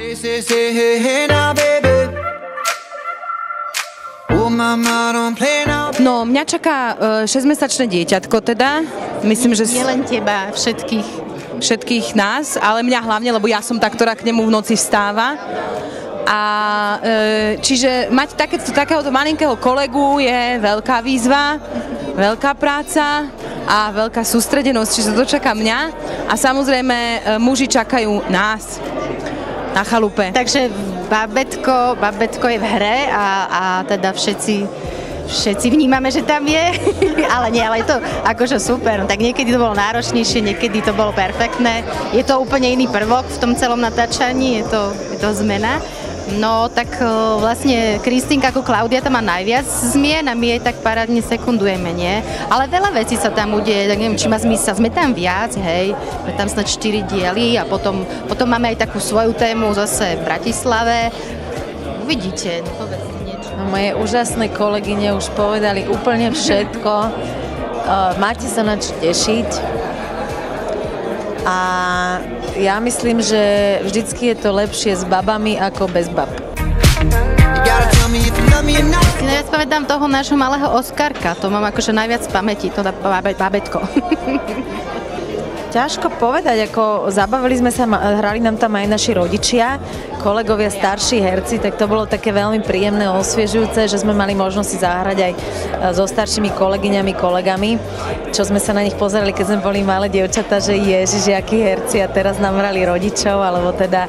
Say, say, say, hey, hey now, baby. Oh, mama, don't play now. No, mňa čaká uh, 6-mesačné dieťatko teda. Myslím, že Nie len teba, všetkých. všetkých nás, ale mňa hlavne, lebo ja som tá, ktorá k nemu v noci vstáva. A e, čiže mať také, takéhoto malinkého kolegu je veľká výzva, veľká práca a veľká sústredenosť, čiže to čaká mňa. A samozrejme e, muži čakajú nás na chalupe. Takže babetko, babetko je v hre a, a teda všetci všetci vnímame, že tam je, ale nie, ale je to akože super, no, tak niekedy to bolo náročnejšie, niekedy to bolo perfektné, je to úplne iný prvok v tom celom natáčaní, je to, je to zmena. No tak e, vlastne Kristýnka ako Klaudia tam má najviac zmien a my jej tak parádne sekundujeme, nie? Ale veľa vecí sa tam udeje, tak neviem, či má zmysel, sme tam viac, hej, sme tam snad 4 diely a potom, potom máme aj takú svoju tému zase v Bratislave. Uvidíte, no povedzte. No, moje úžasné kolegyne už povedali úplne všetko. Uh, máte sa na čo tešiť. A ja myslím, že vždycky je to lepšie s babami ako bez bab. Not. Si najviac pamätám toho nášho malého Oskarka, to mám akože najviac v pamäti, to babe, babetko. Ťažko povedať, ako zabavili sme sa, hrali nám tam aj naši rodičia, kolegovia, starší herci, tak to bolo také veľmi príjemné, osviežujúce, že sme mali možnosť si zahrať aj e, so staršími kolegyňami, kolegami, čo sme sa na nich pozerali, keď sme boli malé dievčatá, že ježiš, akí herci a teraz nám hrali rodičov, alebo teda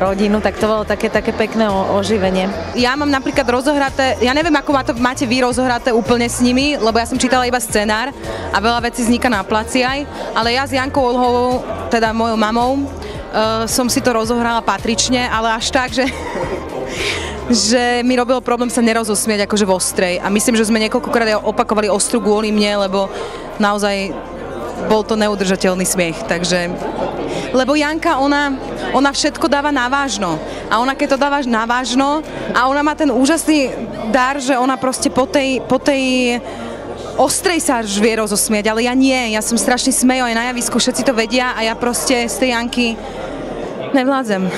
rodinu, tak to bolo také, také pekné oživenie. Ja mám napríklad rozohraté, ja neviem, ako má to, máte vy rozohraté úplne s nimi, lebo ja som čítala iba scenár a veľa vecí vzniká na placi aj, ale ja s Jankou Olhovou, teda mojou mamou, som si to rozohrala patrične, ale až tak, že že mi robilo problém sa nerozosmieť akože v ostrej a myslím, že sme niekoľkokrát aj opakovali ostru kvôli mne, lebo naozaj bol to neudržateľný smiech, takže... Lebo Janka, ona, ona všetko dáva navážno. A ona keď to dáva navážno a ona má ten úžasný dar, že ona proste po tej, po tej ostrej sa až vie rozosmiať, ale ja nie. Ja som strašne smejo aj na javisku, všetci to vedia a ja proste z tej Janky nevládzem.